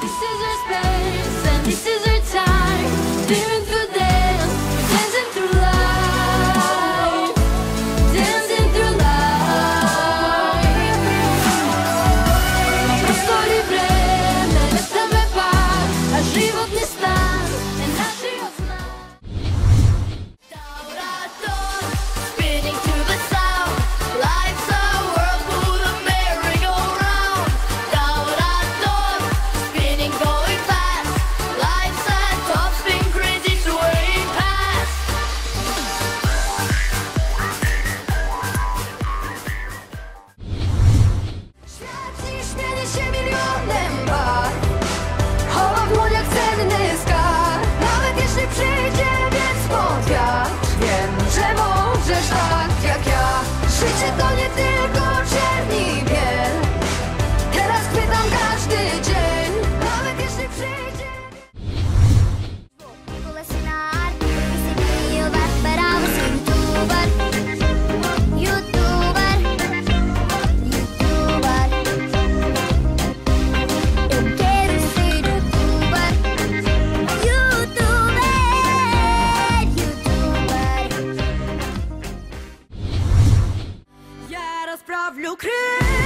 This is our space and this is our time. справлю крізь